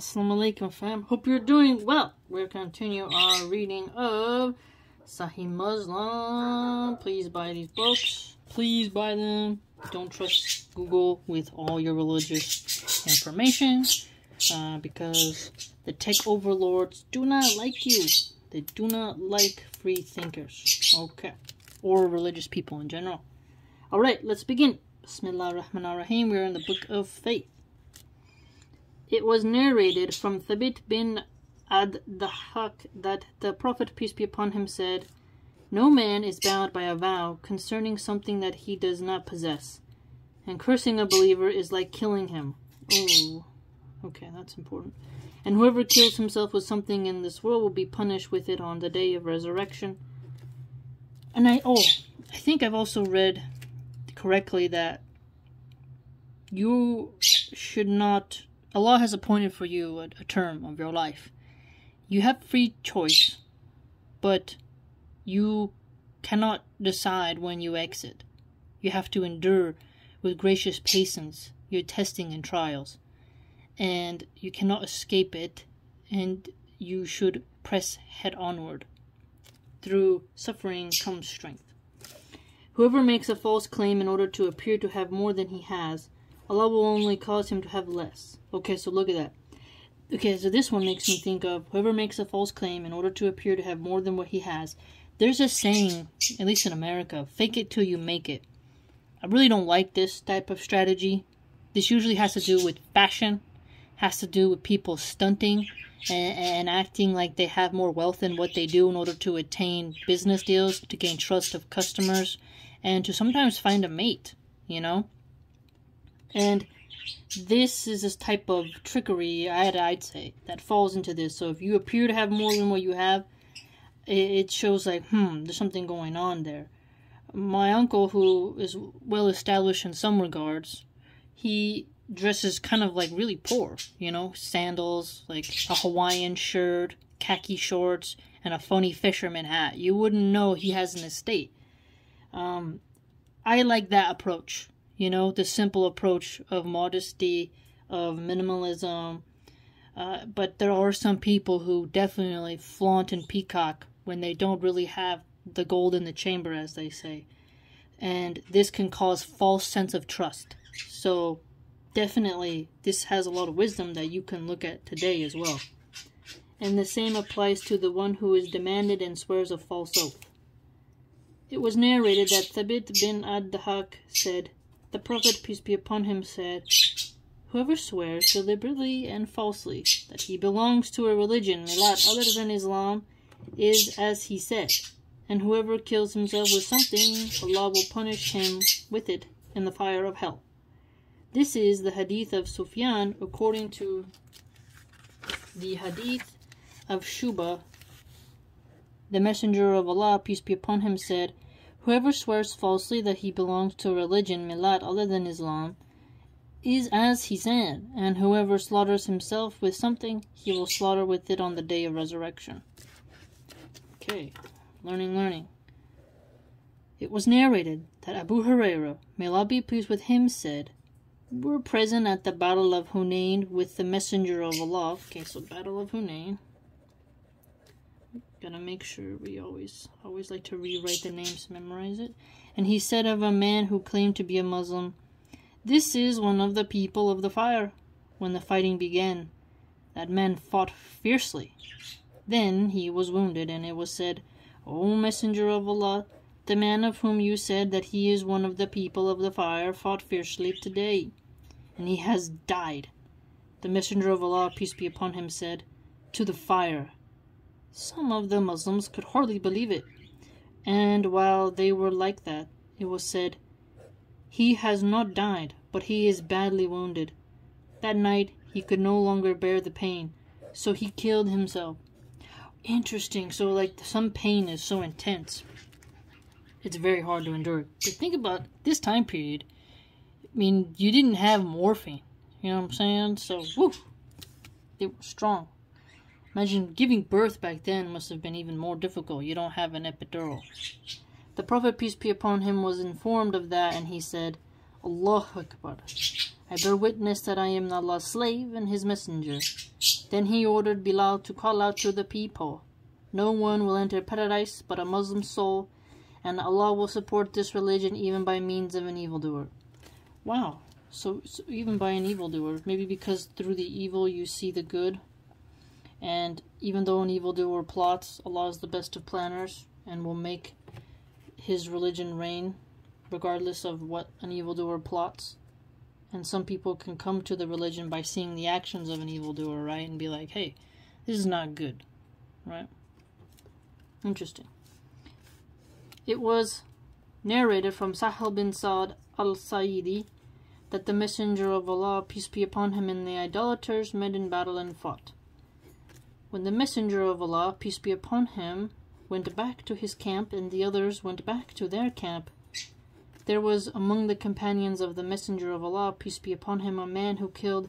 Assalamu alaikum fam. Hope you're doing well. We'll continue our reading of Sahih Muslim. Please buy these books. Please buy them. Don't trust Google with all your religious information uh, because the tech overlords do not like you. They do not like free thinkers. Okay. Or religious people in general. Alright, let's begin. Bismillah ar-Rahman ar-Rahim. We're in the book of faith. It was narrated from Thabit bin ad-Dahak that the Prophet, peace be upon him, said, No man is bound by a vow concerning something that he does not possess, and cursing a believer is like killing him. Okay, that's important. And whoever kills himself with something in this world will be punished with it on the day of resurrection. And I, oh, I think I've also read correctly that you should not Allah has appointed for you a, a term of your life. You have free choice, but you cannot decide when you exit. You have to endure with gracious patience your testing and trials. And you cannot escape it, and you should press head onward. Through suffering comes strength. Whoever makes a false claim in order to appear to have more than he has, Allah will only cause him to have less. Okay, so look at that. Okay, so this one makes me think of whoever makes a false claim in order to appear to have more than what he has. There's a saying, at least in America, fake it till you make it. I really don't like this type of strategy. This usually has to do with fashion, has to do with people stunting and, and acting like they have more wealth than what they do in order to attain business deals, to gain trust of customers, and to sometimes find a mate, you know? And this is this type of trickery, I'd, I'd say, that falls into this. So if you appear to have more than what you have, it shows like, hmm, there's something going on there. My uncle, who is well established in some regards, he dresses kind of like really poor, you know, sandals, like a Hawaiian shirt, khaki shorts, and a funny fisherman hat. You wouldn't know he has an estate. Um, I like that approach you know, the simple approach of modesty, of minimalism. Uh, but there are some people who definitely flaunt and peacock when they don't really have the gold in the chamber, as they say. And this can cause false sense of trust. So definitely this has a lot of wisdom that you can look at today as well. And the same applies to the one who is demanded and swears a false oath. It was narrated that Thabit bin ad-Dahak said, the Prophet, peace be upon him, said, Whoever swears deliberately and falsely that he belongs to a religion, other than Islam, is as he said. And whoever kills himself with something, Allah will punish him with it in the fire of hell. This is the hadith of Sufyan according to the hadith of Shuba. The Messenger of Allah, peace be upon him, said, Whoever swears falsely that he belongs to a religion, millat, other than Islam, is as he said, and whoever slaughters himself with something, he will slaughter with it on the day of resurrection. Okay, learning, learning. It was narrated that Abu Huraira, may Allah be pleased with him, said, We were present at the Battle of Hunain with the Messenger of Allah. Okay, so Battle of Hunain. Gotta make sure we always always like to rewrite the names, memorize it. And he said of a man who claimed to be a Muslim, This is one of the people of the fire. When the fighting began, that man fought fiercely. Then he was wounded, and it was said, O Messenger of Allah, the man of whom you said that he is one of the people of the fire fought fiercely today, and he has died. The Messenger of Allah, peace be upon him, said, To the fire some of the Muslims could hardly believe it, and while they were like that, it was said, He has not died, but he is badly wounded. That night he could no longer bear the pain, so he killed himself. Interesting, so like some pain is so intense, it's very hard to endure. But think about this time period. I mean, you didn't have morphine, you know what I'm saying? So, woo, they were strong. Imagine giving birth back then must have been even more difficult. You don't have an epidural. The Prophet, peace be upon him, was informed of that and he said, Allah Akbar. I bear witness that I am Allah's slave and his messenger. Then he ordered Bilal to call out to the people, No one will enter paradise but a Muslim soul, and Allah will support this religion even by means of an evildoer. Wow. So, so even by an evildoer, maybe because through the evil you see the good, and even though an evildoer plots, Allah is the best of planners and will make his religion reign regardless of what an evildoer plots. And some people can come to the religion by seeing the actions of an evildoer, right? And be like, hey, this is not good, right? Interesting. It was narrated from Sahal bin Sa'd al Sa'idi that the Messenger of Allah, peace be upon him, and the idolaters met in battle and fought. When the Messenger of Allah, peace be upon him, went back to his camp and the others went back to their camp, there was among the companions of the Messenger of Allah, peace be upon him, a man who killed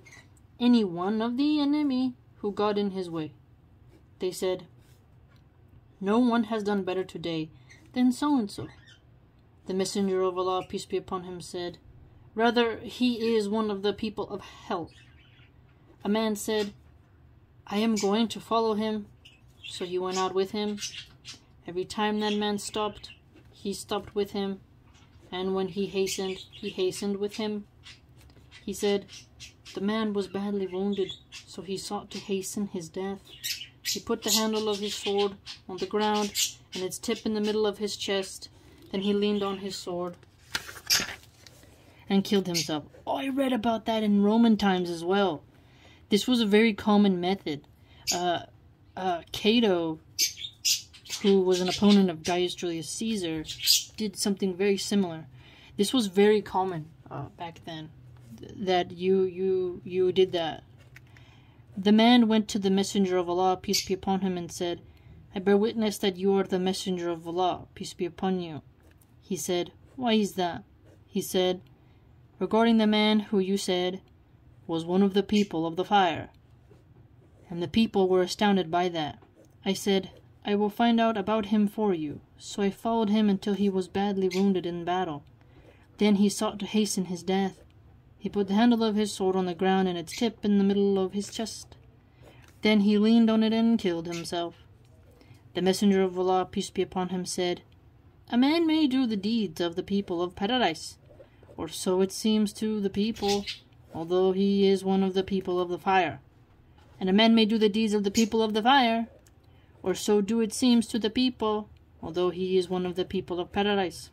any one of the enemy who got in his way. They said, No one has done better today than so and so. The Messenger of Allah, peace be upon him, said, Rather, he is one of the people of hell. A man said, I am going to follow him. So he went out with him. Every time that man stopped, he stopped with him and when he hastened, he hastened with him. He said, The man was badly wounded, so he sought to hasten his death. He put the handle of his sword on the ground and its tip in the middle of his chest. Then he leaned on his sword and killed himself. Oh, I read about that in Roman times as well. This was a very common method. Uh, uh, Cato who was an opponent of Gaius Julius Caesar, did something very similar. This was very common uh, back then, that you you you did that. The man went to the messenger of Allah, peace be upon him, and said, I bear witness that you are the messenger of Allah, peace be upon you. He said, Why is that? He said, Regarding the man who you said was one of the people of the fire. And the people were astounded by that. I said, I will find out about him for you. So I followed him until he was badly wounded in battle. Then he sought to hasten his death. He put the handle of his sword on the ground and its tip in the middle of his chest. Then he leaned on it and killed himself. The messenger of Allah, peace be upon him, said, A man may do the deeds of the people of paradise, or so it seems to the people, although he is one of the people of the fire. And a man may do the deeds of the people of the fire, or so do it seems to the people, although he is one of the people of paradise.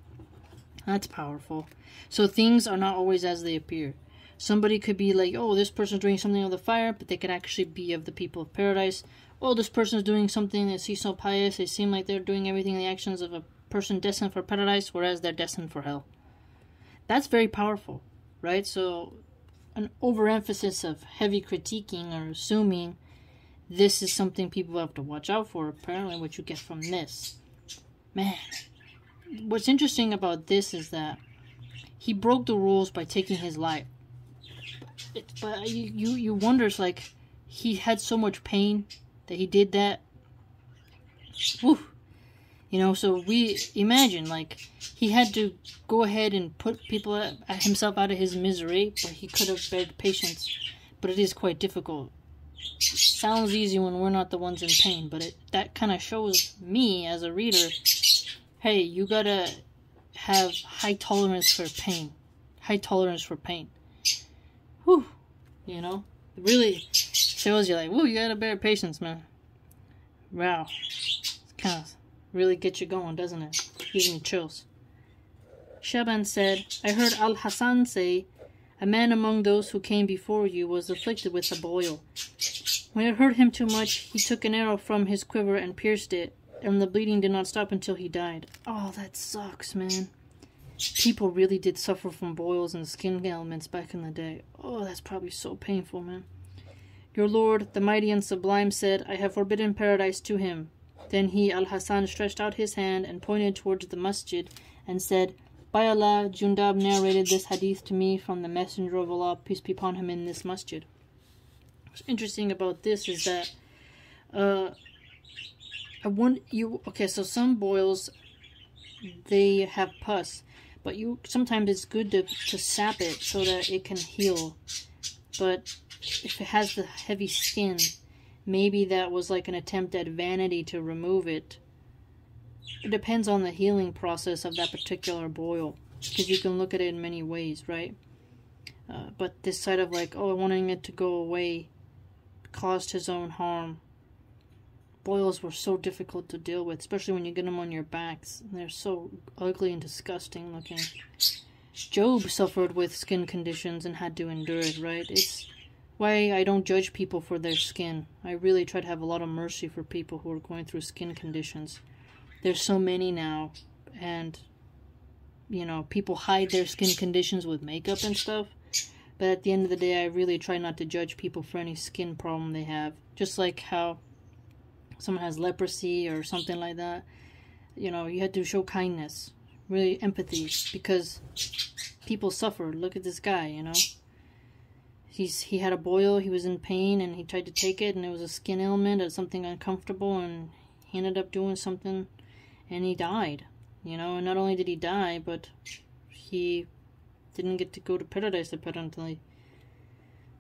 That's powerful. So things are not always as they appear. Somebody could be like, oh, this person's doing something of the fire, but they could actually be of the people of paradise. Oh, this person's doing something they seem so pious, they seem like they're doing everything in the actions of a person destined for paradise, whereas they're destined for hell. That's very powerful, right? So, an overemphasis of heavy critiquing or assuming this is something people have to watch out for, apparently, what you get from this. Man, what's interesting about this is that he broke the rules by taking his life. It, but you, you, you wonders, like, he had so much pain that he did that. Whew. You know, so we imagine, like, he had to go ahead and put people himself out of his misery, but he could have begged patience. But it is quite difficult sounds easy when we're not the ones in pain, but it that kind of shows me as a reader, hey, you gotta have high tolerance for pain, high tolerance for pain. Whew, you know, it really shows you like, whoa, you gotta bear patience, man. Wow, kind of really get you going, doesn't it? Gives me chills. Shaban said, I heard Al Hassan say a man among those who came before you was afflicted with a boil. When it hurt him too much, he took an arrow from his quiver and pierced it, and the bleeding did not stop until he died. Oh, that sucks, man. People really did suffer from boils and skin ailments back in the day. Oh, that's probably so painful, man. Your Lord, the mighty and sublime, said, I have forbidden paradise to him. Then he, Al Hasan, stretched out his hand and pointed towards the masjid and said, by Allah, Jundab narrated this hadith to me from the Messenger of Allah, peace be upon him, in this masjid. What's interesting about this is that, uh, I want you, okay, so some boils, they have pus, but you sometimes it's good to, to sap it so that it can heal. But if it has the heavy skin, maybe that was like an attempt at vanity to remove it. It depends on the healing process of that particular boil, because you can look at it in many ways, right? Uh, but this side of like, oh, wanting it to go away caused his own harm. Boils were so difficult to deal with, especially when you get them on your backs. They're so ugly and disgusting looking. Job suffered with skin conditions and had to endure it, right? It's why I don't judge people for their skin. I really try to have a lot of mercy for people who are going through skin conditions. There's so many now, and you know, people hide their skin conditions with makeup and stuff. But at the end of the day, I really try not to judge people for any skin problem they have. Just like how someone has leprosy or something like that, you know, you have to show kindness, really empathy, because people suffer. Look at this guy, you know. He's he had a boil, he was in pain, and he tried to take it, and it was a skin ailment or something uncomfortable, and he ended up doing something, and he died. You know, and not only did he die, but he didn't get to go to paradise apparently.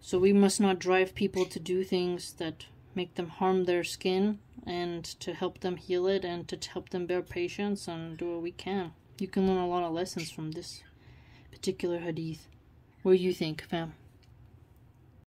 So we must not drive people to do things that make them harm their skin and to help them heal it and to help them bear patience and do what we can. You can learn a lot of lessons from this particular hadith. What do you think, fam?